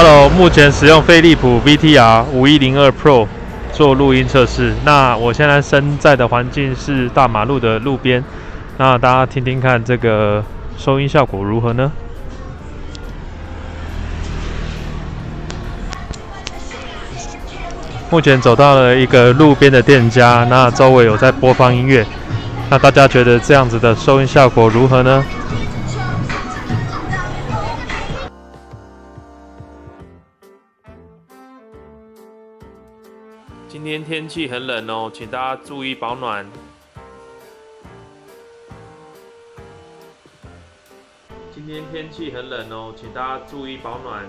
Hello，目前使用飞利浦 VTR 五一零二 Pro 做录音测试。那我现在身在的环境是大马路的路边，那大家听听看这个收音效果如何呢？目前走到了一个路边的店家，那周围有在播放音乐，那大家觉得这样子的收音效果如何呢？今天天气很冷哦，请大家注意保暖。今天天气很冷哦，请大家注意保暖。